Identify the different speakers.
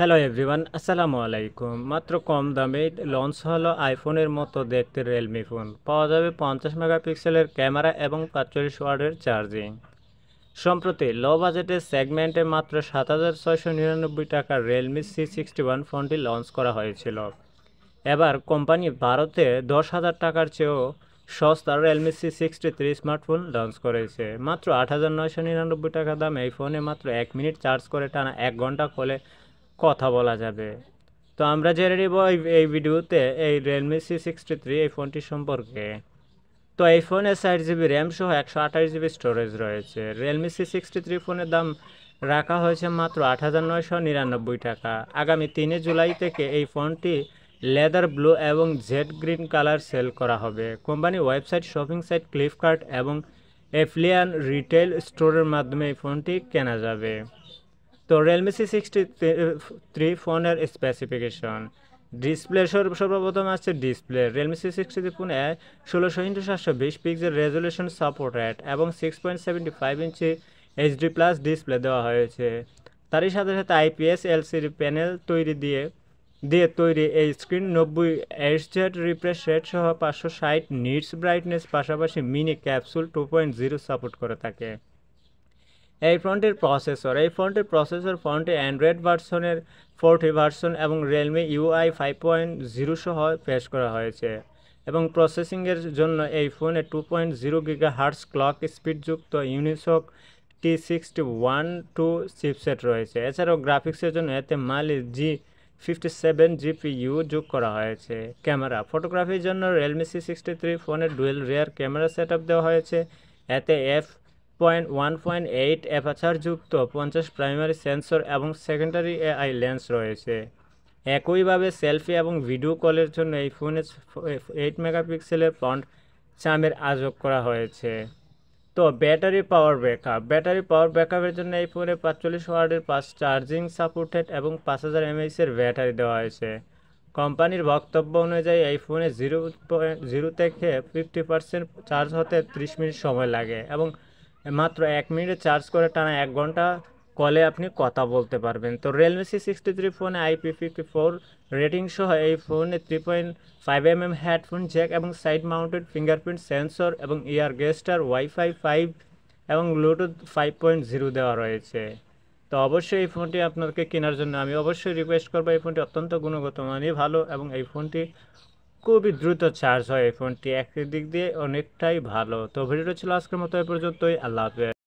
Speaker 1: Hello everyone আসসালামু আলাইকুম মাত্র কম দামে লঞ্চ হলো আইফোনের মতো দেখতে রিয়েলমি ফোন পাওয়া যাবে পঞ্চাশ মেগাপিক্সেলের ক্যামেরা এবং পাঁচচল্লিশ ওয়ার্ডের চার্জিং সম্প্রতি লো বাজেটের সেগমেন্টে মাত্র সাত হাজার ছয়শো নিরানব্বই টাকার রিয়েলমি সি সিক্সটি ওয়ান ফোনটি লঞ্চ করা হয়েছিল। এবার কোম্পানি ভারতে দশ হাজার টাকার চেয়েও সস্তা Realme C sixty three smartphone launch করেছে। মাত্র আট হাজার নয়শো নিরানব্বই টাকা দাম এই ফোনে মাত্র এক মিনিট চার্জ করে টানা এক ঘণ্টা খোলে কথা বলা যাবে। তো আমরা জেনে নিব এই ভিডিওতে এই রিয়েলমি সি সিক্সটি থ্রি এই ফোনটি সম্পর্কে। তো এই ফোনে ষাট জিবি র্যাম সহ একশো আঠাশ জিবি স্টোরেজ রয়েছে। রিয়েলমি সি সিক্সটি থ্রি ফোনের দাম রাখা হয়েছে মাত্র আট হাজার নয়শো নিরানব্বই টাকা। আগামী তিনে জুলাই থেকে এই ফোনটি লেদার ব্লু এবং জেড গ্রিন কালার সেল করা হবে। Company website, shopping site, Flipkart এবং এফলিয়ান রিটেল স্টোরের মাধ্যমে এই ফোনটি কেনা যাবে। তো রিয়েলমি সি সিক্সটি থ্রি ফোনের স্পেসিফিকেশন ডিসপ্লে সর্বপ্রথম আছে ডিসপ্লে রিয়েলমি সি সিক্সটি ফোনে ষোলোশো ইন্টু সাতশো বিশ পিক্সেল রেজলিউশন সাপোর্টেড এবং six point seventy five inch HD plus display দেওয়া হয়েছে। তারই সাথে সাথে আইপিএস এলসিডি প্যানেল তৈরি দিয়ে দিয়ে তৈরি এই স্ক্রিন নব্বই জেড রিফ্রেশ রেট সহ পাঁচশো ষাট নিটস ব্রাইটনেস পাশাপাশি mini capsule two point zero support করে থাকে। এই ফোনটির প্রসেসর, এই ফোনটির প্রসেসর ফোনটি অ্যান্ড্রয়েড ভার্সনের ফোরটি ভার্সন এবং Realme UI five point zero সহ পেশ করা হয়েছে এবং প্রসেসিংয়ের জন্য এই ফোনে two point zero gigahertz clock স্পিডযুক্ত Unisoc T sixty one two chipset রয়েছে। এছাড়াও গ্রাফিক্সের জন্য এতে Mali G fifty seven GPU যোগ করা হয়েছে। ক্যামেরা ফটোগ্রাফির জন্য রিয়েলমি সি সিক্সটি থ্রি ফোনের ডুয়েল রেয়ার ক্যামেরা সেট দেওয়া হয়েছে। এতে F point one point eight যুক্ত পঞ্চাশ প্রাইমারি সেন্সর এবং সেকেন্ডারি এআই লেন্স রয়েছে। একইভাবে সেলফি এবং ভিডিও কলের জন্য এই ফোনে এইট মেগাপিক্সেলের ফ্রন্ট চামের আযোগ করা হয়েছে। তো battery power backup battery power ব্যাকআপের জন্য এই ফোনে পাঁচচল্লিশ ওয়ার্ডের পাঁচ চার্জিং সাপোর্টেড এবং পাঁচ হাজার এমএইচের ব্যাটারি দেওয়া হয়েছে। কোম্পানির বক্তব্য অনুযায়ী এই ফোনে জিরো জিরো থেকে ফিফটি পার্সেন্ট চার্জ হতে ত্রিশ মিনিট সময় লাগে এবং মাত্র এক মিনিটে চার্জ করে টানা এক ঘণ্টা কলে আপনি কথা বলতে পারবেন। তো রিয়েলমি সি সিক্সটি থ্রি ফোনে আইপি ফিফটি ফোর রেটিং সহ এই ফোনে three point five M M headphone jack এবং সাইড মাউন্টেড ফিঙ্গারপ্রিন্ট সেন্সর এবং ইয়ার গেস্টার ওয়াইফাই ফাইভ এবং ব্লুটুথ ফাইভ পয়েন্ট জিরো দেওয়া রয়েছে। তো অবশ্যই এই ফোনটি আপনাকে কেনার জন্য আমি অবশ্যই রিকোয়েস্ট করব। এই ফোনটি অত্যন্ত গুণগত মানই ভালো এবং এই ফোনটি খুবই দ্রুত চার্জ হয় এই ফোনটি একটি একদিক দিয়ে অনেকটাই ভালো। তো ভিডিওটা ছিল আজকের মতো, এ পর্যন্তই। আল্লাহ হাফেজ।